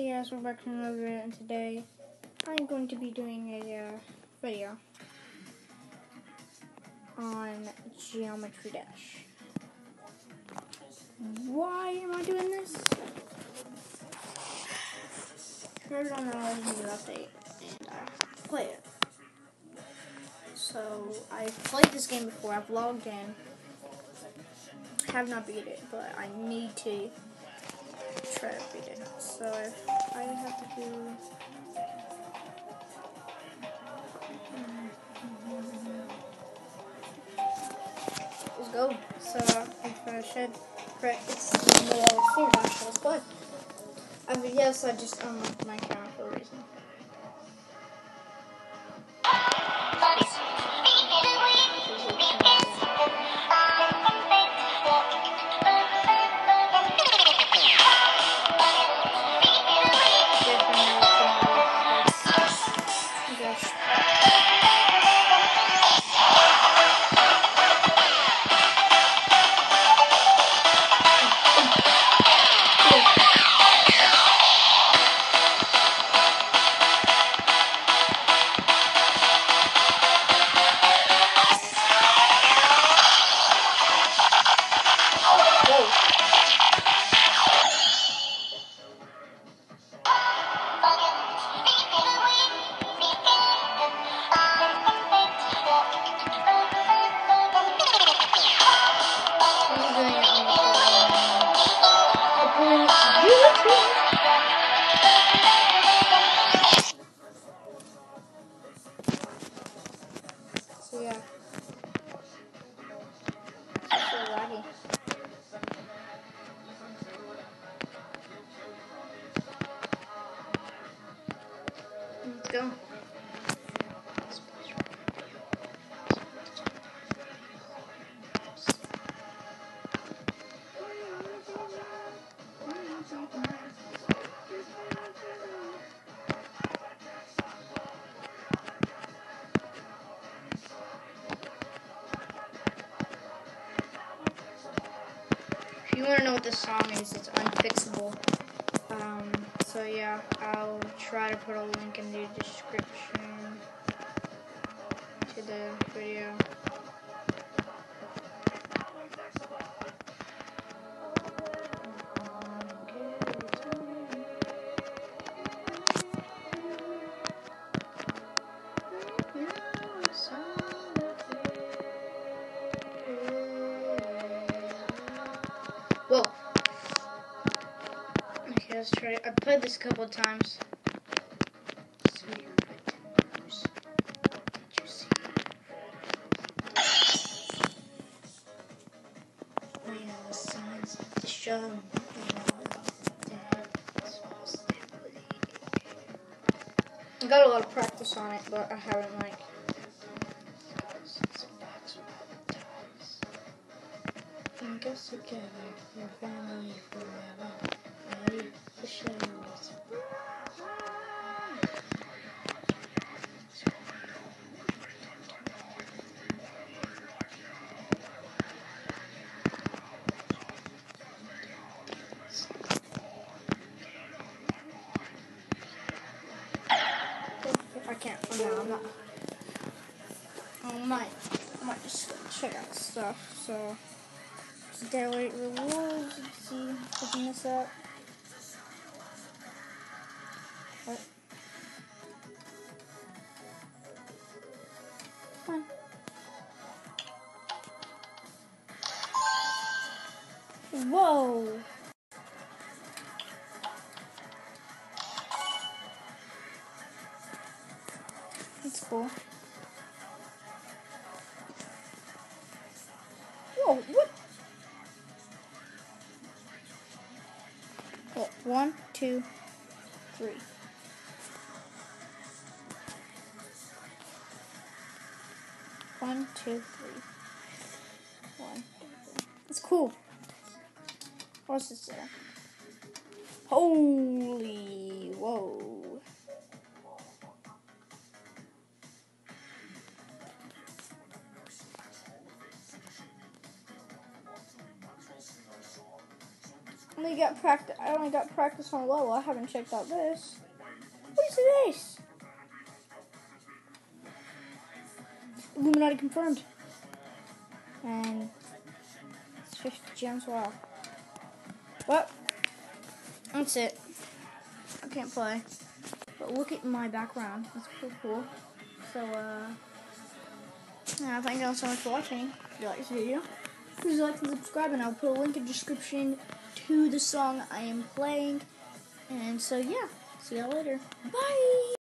Hey guys, we're back from another video, and today I'm going to be doing a uh, video on Geometry Dash. Why am I doing this? Don't know how to update, and I play it. So, I've played this game before, I've logged in, have not beat it, but I need to try to beat it. So if I have to do Let's go. So if I should correct it's of the dash, let's play. I mean yes I just unlocked my account for a reason. Go. If you want to know what this song is, it's Unfixable. Um, so yeah, I'll try to put a link in the description to the video. Whoa. Let's try it. I played this a couple of times. I got a lot of practice on it, but I haven't like. Bring us together, your can't, oh no, I'm not. I might, I might just check out stuff. So, daily rewards. Let's see, picking this up. What? Come. Whoa. Cool. Whoa, what? Oh, one, two, three. One, two, three. One, two, three. That's cool. What's this? Holy, whoa. Only got practice. I only got practice on level. I haven't checked out this. What is this? Illuminati confirmed. And it's 50 gems. Wow. Well, that's it. I can't play. But look at my background. That's pretty cool. So, uh, yeah, thank you all so much for watching. If you like this video, please like and subscribe, and I'll put a link in the description to the song I am playing. And so, yeah, see y'all later. Bye!